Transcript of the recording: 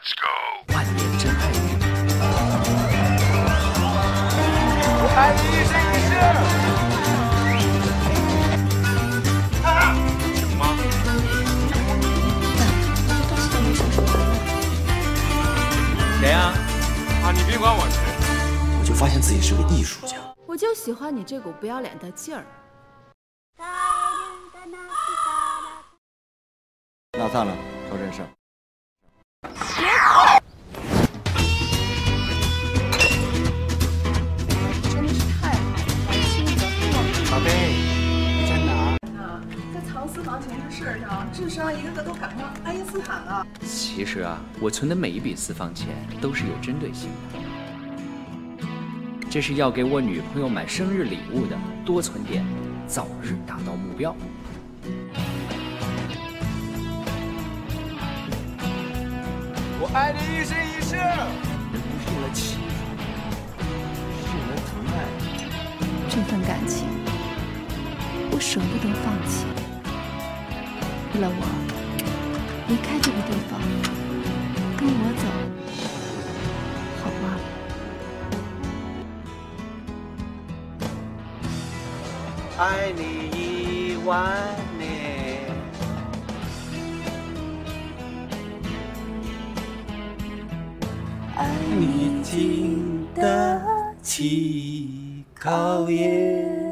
Let's go。万年真爱语，我爱你一生一世。什么？谁啊？啊，你别管我谁。我就发现自己是个艺术家。我就喜欢你这股不要脸的劲儿。那算了，说正事儿。真的是太好了，亲和和。宝贝，你在哪儿？啊，在藏私房钱这事儿上，智商一个个都赶上爱因斯坦了。其实啊，我存的每一笔私房钱都是有针对性的。这是要给我女朋友买生日礼物的，多存点，早日达到目标。爱你一生一世。人不是为了欺负，是为了疼爱。这份感情，我舍不得放弃。为了我，离开这个地方，跟我走，好吗？爱你一万爱你经得起考验。